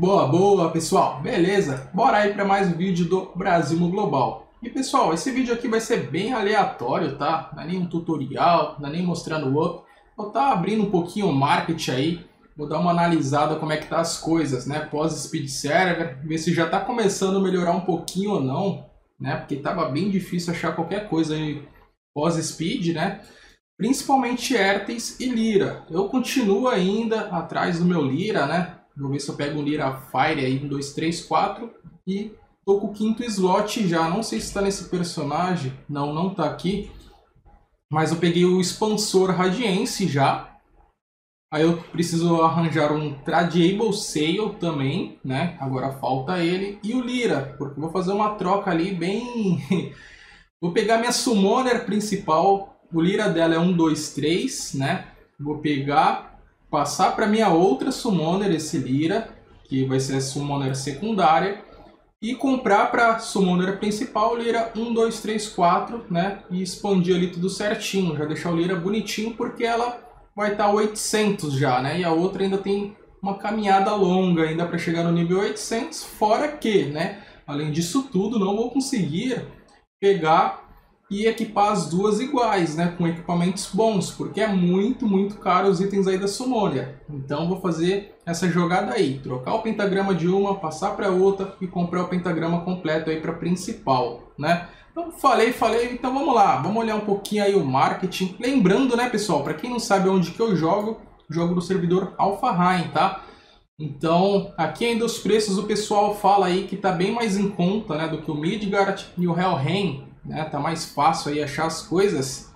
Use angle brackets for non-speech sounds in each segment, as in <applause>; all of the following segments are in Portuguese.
Boa, boa, pessoal. Beleza? Bora aí para mais um vídeo do Brasil no Global. E pessoal, esse vídeo aqui vai ser bem aleatório, tá? Não é nem um tutorial, não é nem mostrando o up. Vou tá abrindo um pouquinho o market aí, vou dar uma analisada como é que tá as coisas, né? Pós Speed Server, ver se já tá começando a melhorar um pouquinho ou não, né? Porque tava bem difícil achar qualquer coisa aí pós Speed, né? Principalmente Ertes e Lira. Eu continuo ainda atrás do meu Lira, né? Vou ver se eu pego um Lira Fire aí, 1, 2, 3, 4 e tô com o quinto slot já. Não sei se está nesse personagem. Não, não tá aqui. Mas eu peguei o Expansor Radiense já. Aí eu preciso arranjar um Tradiable Sale também, né? Agora falta ele. E o Lira, porque vou fazer uma troca ali bem... <laughs> vou pegar minha Summoner principal. O Lira dela é 1, 2, 3, né? Vou pegar, passar para minha outra Summoner esse Lira, que vai ser a Summoner secundária e comprar para Summoner principal Lira 1, 2, 3, 4, né? E expandir ali tudo certinho, já deixar o Lira bonitinho porque ela vai estar tá 800 já, né? E a outra ainda tem uma caminhada longa ainda para chegar no nível 800, fora que, né? Além disso tudo, não vou conseguir pegar e equipar as duas iguais, né, com equipamentos bons, porque é muito, muito caro os itens aí da Summonia. Então vou fazer essa jogada aí, trocar o pentagrama de uma, passar para outra e comprar o pentagrama completo aí para principal, né? Então falei, falei, então vamos lá, vamos olhar um pouquinho aí o marketing. Lembrando, né, pessoal, para quem não sabe onde que eu jogo, jogo no servidor Alphaheim, tá? Então, aqui ainda os preços o pessoal fala aí que tá bem mais em conta, né, do que o Midgard e o Helheim, né? Tá mais fácil aí achar as coisas.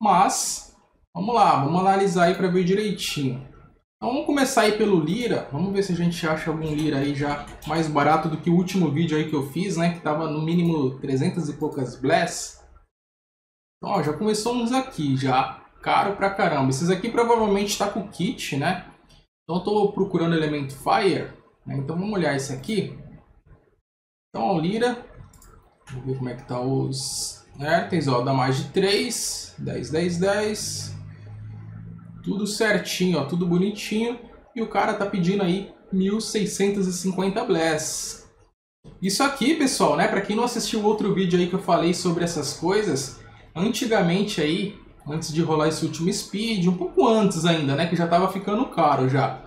Mas, vamos lá, vamos analisar aí para ver direitinho. Então vamos começar aí pelo Lira. Vamos ver se a gente acha algum Lira aí já mais barato do que o último vídeo aí que eu fiz, né? Que tava no mínimo 300 e poucas Bless. Então, ó, já começou uns aqui já. Caro pra caramba. Esses aqui provavelmente tá com kit, né? Então eu tô procurando elemento Fire. Né? Então vamos olhar esse aqui. Então, ó, Lira Vamos ver como é que tá os Hertens, ó, dá mais de 3, 10, 10, 10. Tudo certinho, ó, tudo bonitinho. E o cara tá pedindo aí 1650 Bless. Isso aqui, pessoal, né, para quem não assistiu outro vídeo aí que eu falei sobre essas coisas, antigamente aí, antes de rolar esse último speed, um pouco antes ainda, né, que já tava ficando caro já.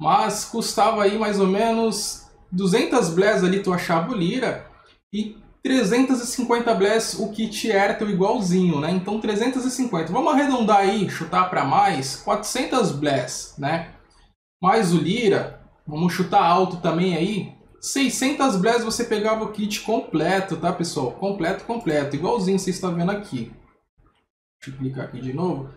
Mas custava aí mais ou menos 200 Bless ali tu achava o Lira e 350 Bless o kit Airtel igualzinho, né? Então 350. Vamos arredondar aí, chutar para mais, 400 Bless, né? Mais o Lira, vamos chutar alto também aí, 600 Bless você pegava o kit completo, tá pessoal? Completo, completo, igualzinho vocês estão vendo aqui. Deixa eu clicar aqui de novo.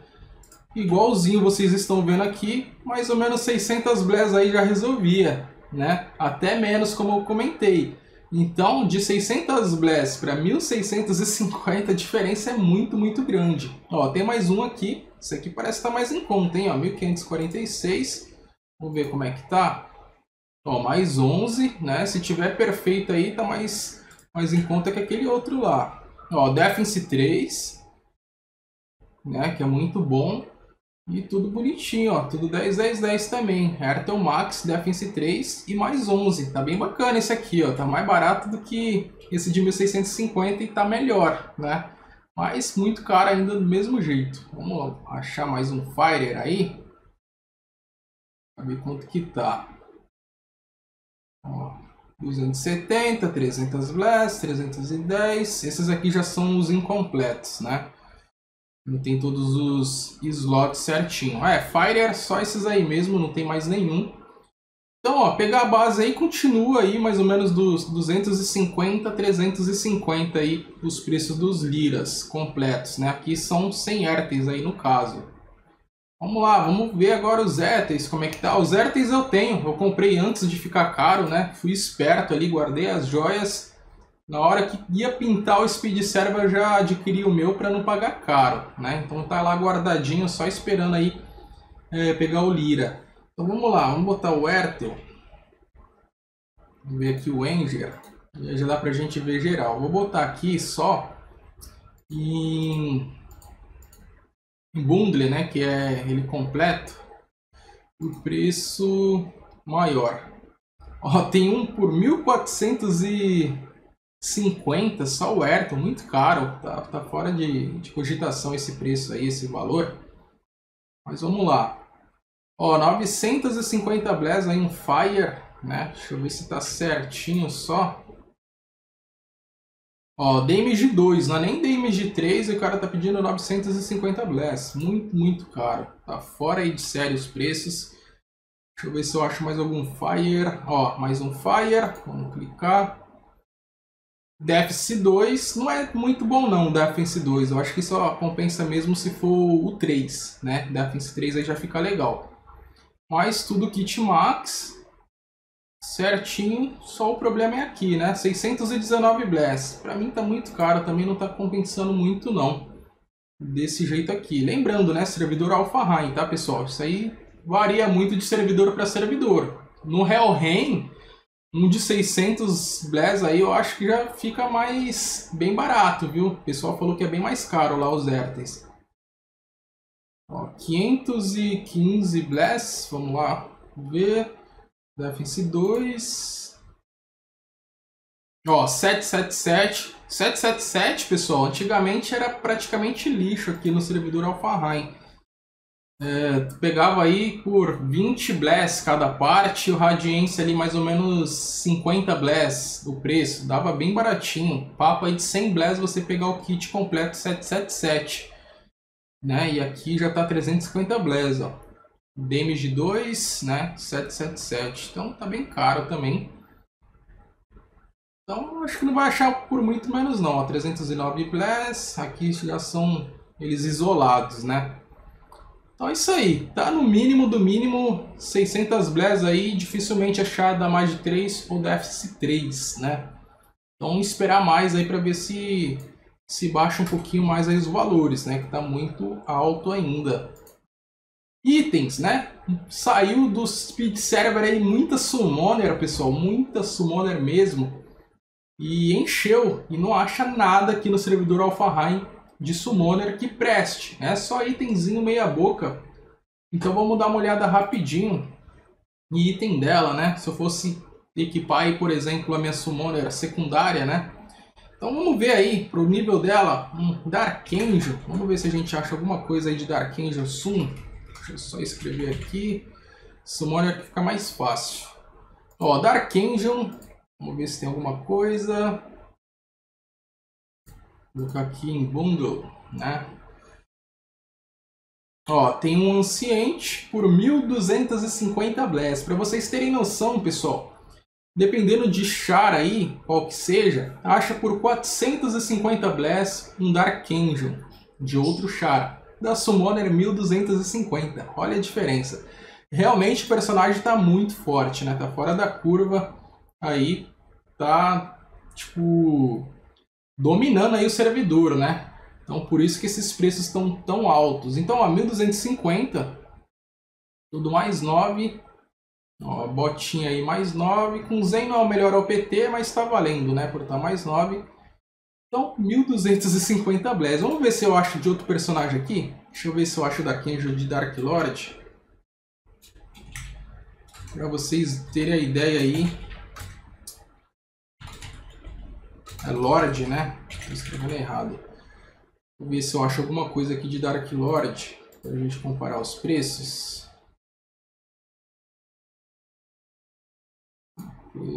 Igualzinho vocês estão vendo aqui, mais ou menos 600 Bless aí já resolvia, né? Até menos como eu comentei. Então, de 600 Bless para 1650, a diferença é muito, muito grande. Ó, tem mais um aqui. Esse aqui parece estar tá mais em conta, hein? Ó, 1546. Vamos ver como é que tá. Ó, mais 11, né? Se tiver perfeito aí, tá mais, mais em conta que aquele outro lá. Ó, Defense 3, né? Que é muito bom. E tudo bonitinho, ó. Tudo 10, 10, 10 também. Airtel Max, Defense 3 e mais 11. Tá bem bacana esse aqui, ó. Tá mais barato do que esse de 1650 e tá melhor, né? Mas muito caro ainda do mesmo jeito. Vamos achar mais um Fire aí. Pra ver quanto que tá. Ó, 270, 300 Blast, 310. Esses aqui já são os incompletos, né? Não tem todos os slots certinho. Ah, é, Fire é só esses aí mesmo, não tem mais nenhum. Então, ó, pegar a base aí continua aí mais ou menos dos 250 350 aí os preços dos liras completos, né? Aqui são 100 Ertes aí no caso. Vamos lá, vamos ver agora os Ertes, como é que tá. Os Ertes eu tenho, eu comprei antes de ficar caro, né? Fui esperto ali, guardei as joias na hora que ia pintar o Speed Server eu já adquiri o meu para não pagar caro, né? Então tá lá guardadinho, só esperando aí é, pegar o Lira. Então vamos lá, vamos botar o Ertel. Vamos ver aqui o Enger. Já dá pra gente ver geral. Vou botar aqui só em, em bundle, né? Que é ele completo. O preço maior. Ó, tem um por 1450, só o Ayrton, muito caro. Tá, tá fora de, de cogitação esse preço aí, esse valor. Mas vamos lá. Ó, 950 Bless aí, um Fire, né? Deixa eu ver se tá certinho só. Ó, Damage 2, não é nem Damage 3 e o cara tá pedindo 950 Bless. Muito, muito caro. Tá fora aí de série os preços. Deixa eu ver se eu acho mais algum Fire. Ó, mais um Fire. Vamos clicar. Defense 2 não é muito bom não, Defense 2. Eu acho que só compensa mesmo se for o 3, né? Defense 3 aí já fica legal. Mas tudo kit max certinho, só o problema é aqui, né? 619 Blast. Para mim tá muito caro, também não tá compensando muito não. Desse jeito aqui. Lembrando, né, servidor Alpha tá, pessoal? Isso aí varia muito de servidor para servidor. No Helheim, um de 600 Blast aí eu acho que já fica mais bem barato, viu? O pessoal falou que é bem mais caro lá os Ertens. Ó, 515 Blast, vamos lá ver. Defense 2. Ó, 777. 777, pessoal, antigamente era praticamente lixo aqui no servidor Alphaheim. É, tu pegava aí por 20 bless cada parte, o Radiance ali mais ou menos 50 bless do preço, dava bem baratinho. Papo aí de 100 bless você pegar o kit completo 777. Né? E aqui já tá 350 bless, ó. Damage 2, né? 777. Então tá bem caro também. Então acho que não vai achar por muito menos não. A 309 Bless, aqui já são eles isolados, né? Então é isso aí. Tá no mínimo do mínimo 600 Bless aí. Dificilmente achar da mais de 3 ou da FC3, né? Então esperar mais aí para ver se se baixa um pouquinho mais aí os valores, né? Que tá muito alto ainda itens, né? Saiu do Speed Server aí muita Summoner, pessoal, muita Summoner mesmo. E encheu, e não acha nada aqui no servidor Alphaheim de Summoner que preste. É só itemzinho meia boca. Então vamos dar uma olhada rapidinho no item dela, né? Se eu fosse equipar aí, por exemplo, a minha Summoner secundária, né? Então vamos ver aí, pro nível dela, um Dark Angel. Vamos ver se a gente acha alguma coisa aí de Dark Angel Sum. Deixa eu só escrever aqui. Summoner que fica mais fácil. Ó, Dark Angel. Vamos ver se tem alguma coisa. Colocar aqui em Bundle, né? Ó, tem um Anciente por 1250 Bless. Para vocês terem noção, pessoal, dependendo de char aí, qual que seja, acha por 450 Bless um Dark Angel de outro char da Summoner 1250. Olha a diferença. Realmente o personagem está muito forte, né? Tá fora da curva. Aí tá tipo dominando aí o servidor, né? Então por isso que esses preços estão tão altos. Então a 1250 tudo mais 9. Ó, botinha aí mais 9. Com Zen não é o melhor OPT, mas está valendo, né? Por estar tá mais 9. Então, 1250 Bless. Vamos ver se eu acho de outro personagem aqui. Deixa eu ver se eu acho da Kenjo de Dark Lord. Para vocês terem a ideia aí. É Lord, né? Estou escrevendo errado. Vou ver se eu acho alguma coisa aqui de Dark Lord. Para a gente comparar os preços.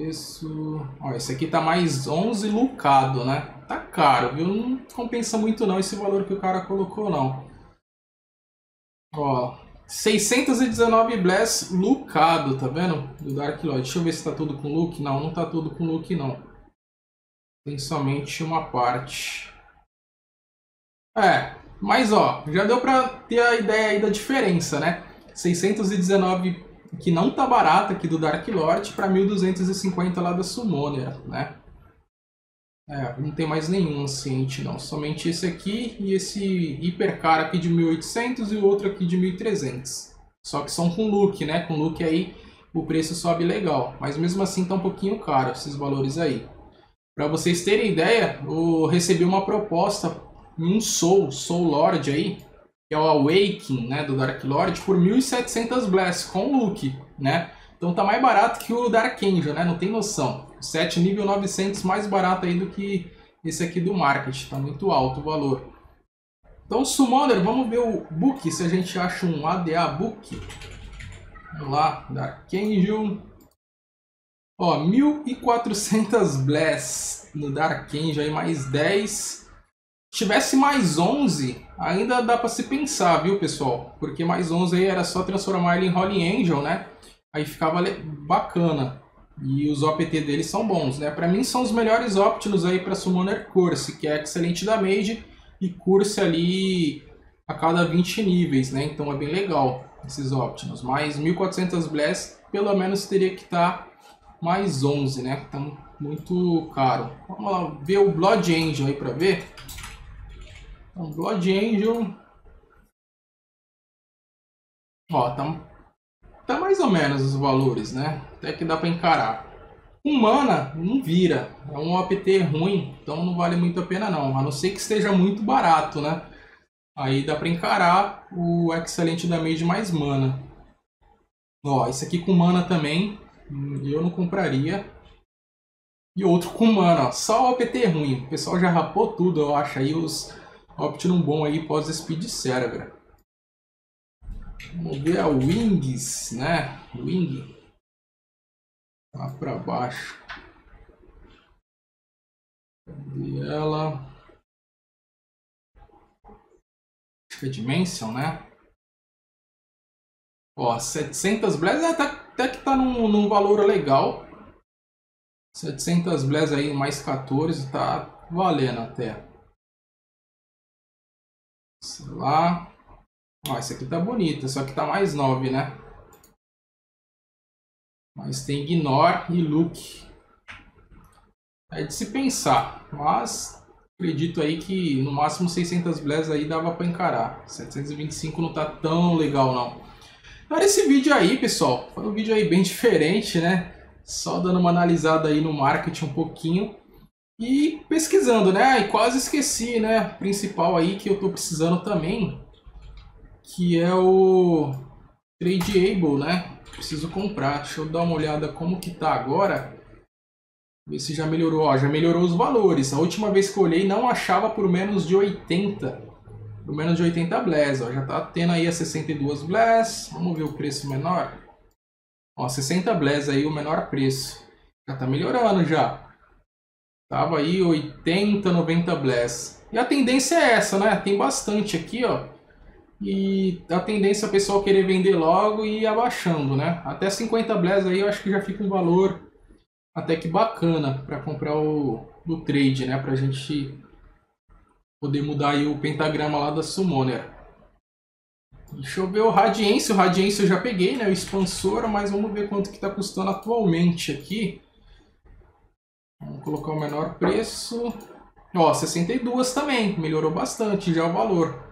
Isso. Ó, esse aqui tá mais 11 lucado, né? Tá caro, viu? Não compensa muito não esse valor que o cara colocou, não. Ó, 619 Bless lucado, tá vendo? Do Dark Lord. Deixa eu ver se tá tudo com look. Não, não tá tudo com look, não. Tem somente uma parte. É, mas ó, já deu pra ter a ideia aí da diferença, né? 619 que não tá barata aqui do Dark Lord para 1250 lá da Summoner, né? É, não tem mais nenhum anciente não, somente esse aqui e esse hipercar aqui de 1800 e o outro aqui de 1300. Só que são com look, né? Com look aí o preço sobe legal, mas mesmo assim tá um pouquinho caro esses valores aí. Para vocês terem ideia, eu recebi uma proposta um Soul, Soul Lord aí, que é o Awakening, né, do Dark Lord, por 1.700 Blast com look, né? Então tá mais barato que o Dark Angel, né? Não tem noção. O 7 nível 900 mais barato aí do que esse aqui do Market. Tá muito alto o valor. Então, Summoner, vamos ver o book, se a gente acha um ADA book. Vamos lá, Dark Angel. Ó, 1400 Bless no Dark Angel aí, mais 10. Se tivesse mais 11, ainda dá para se pensar, viu, pessoal? Porque mais 11 aí era só transformar ele em Holy Angel, né? Aí ficava bacana. E os OPT deles são bons, né? Para mim são os melhores Optimus aí para Summoner Curse, que é excelente da Mage e Curse ali a cada 20 níveis, né? Então é bem legal esses Optimus. Mais 1400 Blast, pelo menos teria que estar tá mais 11, né? Tá muito caro. Vamos lá ver o Blood Angel aí para ver. Então, Blood Angel... Ó, tá tá mais ou menos os valores, né? Até que dá para encarar. Mana não vira, é um OPT ruim, então não vale muito a pena não, a não ser que esteja muito barato, né? Aí dá para encarar o excelente damage mais mana. Ó, esse aqui com mana também, eu não compraria. E outro com mana, ó, só o OPT ruim, o pessoal já rapou tudo, eu acho aí os Optimum bom aí pós Speed Cerebra. Vamos ver a Wings, né? Wing. Lá para baixo. Cadê ela? Acho que é Dimension, né? Ó, 700 Blaze até, até que tá num, num valor legal. 700 Blaze aí, mais 14, tá valendo até. Sei lá. Ó, esse aqui tá bonito, só que tá mais 9, né? Mas tem Ignore e Look. É de se pensar, mas acredito aí que no máximo 600 Bless aí dava para encarar. 725 não tá tão legal não. Para esse vídeo aí, pessoal, foi um vídeo aí bem diferente, né? Só dando uma analisada aí no marketing um pouquinho e pesquisando, né? E quase esqueci, né? Principal aí que eu tô precisando também, que é o Tradeable, né? Preciso comprar. Deixa eu dar uma olhada como que tá agora. Ver se já melhorou. Ó, já melhorou os valores. A última vez que eu olhei não achava por menos de 80. Por menos de 80 Bless. Ó, já tá tendo aí a 62 Bless. Vamos ver o preço menor. Ó, 60 Bless aí o menor preço. Já tá melhorando já. Tava aí 80, 90 Bless. E a tendência é essa, né? Tem bastante aqui, ó. E a tendência é o pessoal querer vender logo e ir abaixando, né? Até 50 Bless aí eu acho que já fica um valor até que bacana para comprar o, o trade, né? Pra gente poder mudar aí o pentagrama lá da Summoner. Deixa eu ver o Radiance. O Radiance eu já peguei, né? O expansor, mas vamos ver quanto que tá custando atualmente aqui. Vamos colocar o menor preço. Ó, 62 também. Melhorou bastante já o valor.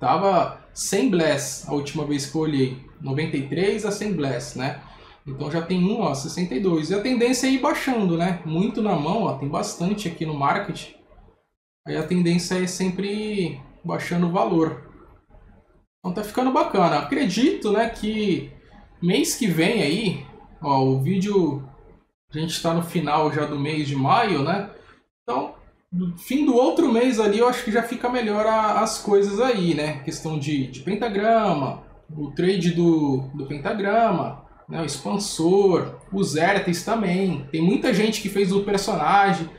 Tava 100 Bless a última vez que eu olhei. 93 a 100 Bless, né? Então já tem um, ó, 62. E a tendência é ir baixando, né? Muito na mão, ó, tem bastante aqui no market. Aí a tendência é sempre baixando o valor. Então tá ficando bacana. Acredito, né, que mês que vem aí, ó, o vídeo a gente está no final já do mês de maio, né? Então no fim do outro mês ali, eu acho que já fica melhor a, as coisas aí, né? Questão de, de pentagrama, o trade do, do pentagrama, né? o expansor, os érteis também. Tem muita gente que fez o personagem,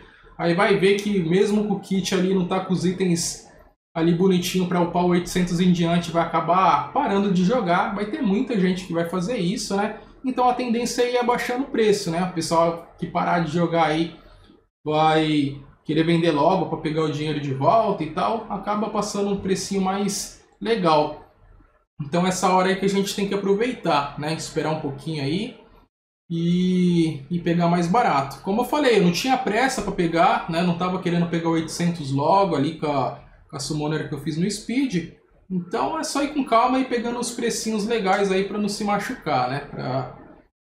aí vai ver que mesmo com o kit ali não tá com os itens ali bonitinho para upar o 800 em diante, vai acabar parando de jogar. Vai ter muita gente que vai fazer isso, né? Então a tendência aí é baixando o preço, né? O pessoal que parar de jogar aí vai querer vender logo para pegar o dinheiro de volta e tal, acaba passando um precinho mais legal. Então essa hora aí que a gente tem que aproveitar, né? Esperar um pouquinho aí e, e pegar mais barato. Como eu falei, eu não tinha pressa para pegar, né? Não estava querendo pegar o 800 logo ali com a, com a Summoner que eu fiz no Speed. Então é só ir com calma e pegando os precinhos legais aí para não se machucar, né? Para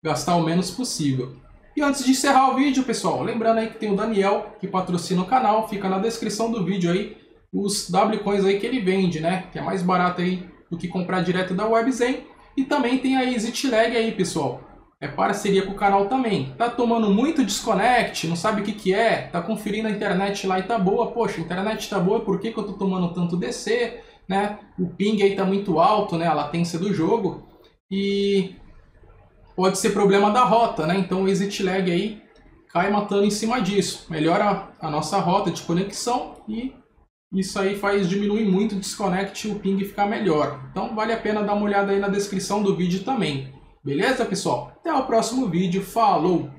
gastar o menos possível. E antes de encerrar o vídeo, pessoal, lembrando aí que tem o Daniel, que patrocina o canal, fica na descrição do vídeo aí, os W-Coins aí que ele vende, né? Que é mais barato aí do que comprar direto da WebZen. E também tem a ExitLag aí, pessoal. É parceria com o canal também. Tá tomando muito desconnect, não sabe o que, que é, tá conferindo a internet lá e tá boa, poxa, a internet tá boa, por que, que eu tô tomando tanto DC? Né? O ping aí tá muito alto, né? a latência do jogo, e pode ser problema da rota, né? então o exit lag aí cai matando em cima disso. Melhora a nossa rota de conexão e isso aí faz diminuir muito o desconnect e o ping ficar melhor. Então vale a pena dar uma olhada aí na descrição do vídeo também. Beleza, pessoal? Até o próximo vídeo. Falou!